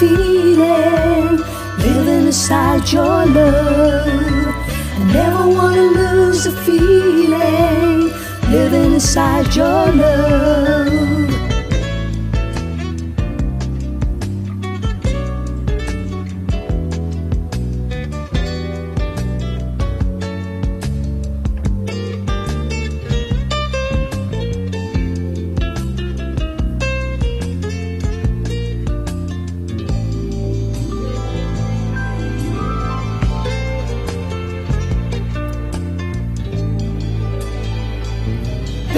feeling, living inside your love. I never wanna lose the feeling, living inside your love.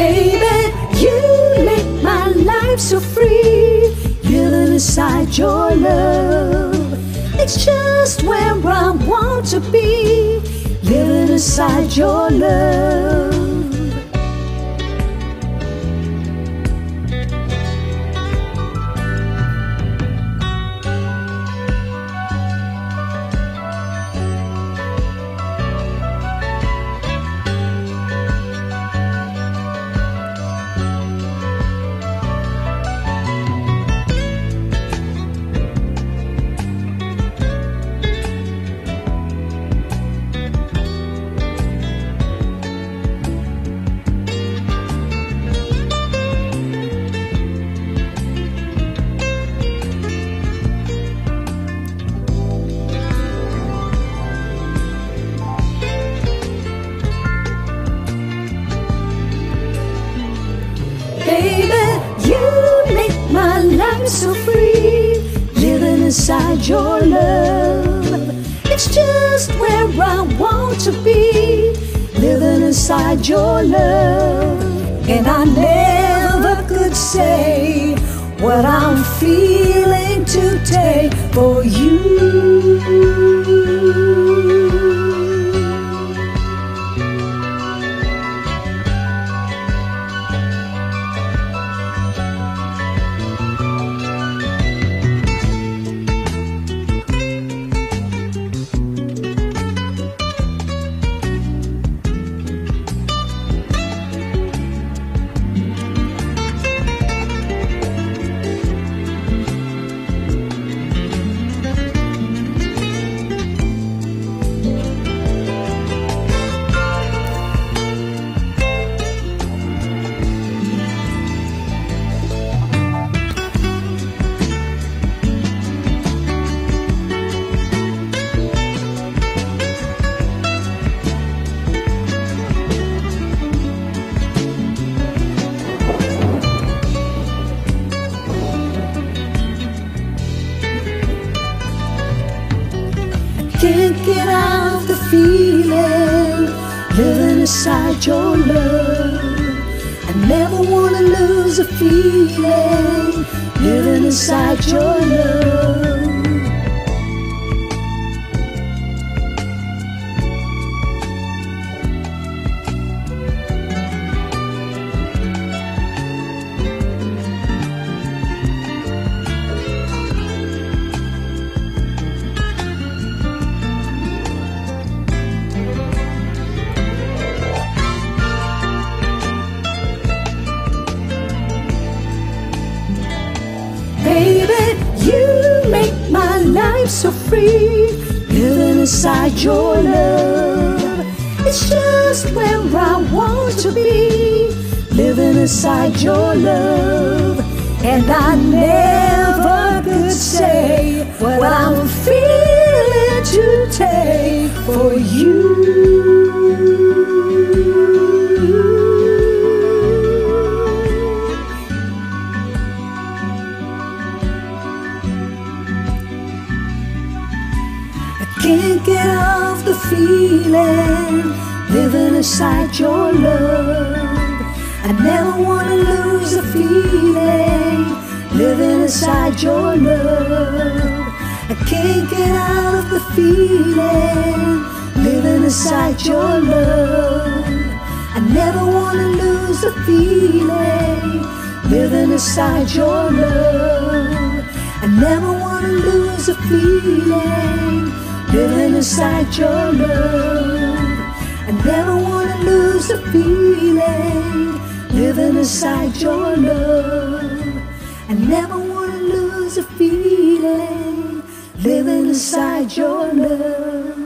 Baby, you make my life so free. Living inside your love. It's just where I want to be. Living inside your love. So free. Living inside your love. It's just where I want to be. Living inside your love. And I never could say what I'm feeling today for you. Can't get out the feeling living inside your love. I never wanna lose a feeling living inside your love. Life so free. Living inside your love. It's just where I want to be. Living inside your love. And I never could say what I'm feeling to take for you. Feeling living inside your love. I never wanna lose the feeling living inside your love. I can't get out of the feeling living inside your love. I never wanna lose the feeling living inside your love. Feeling living inside your love. I never wanna lose the feeling living inside your love. I never wanna lose the feeling, living inside your love.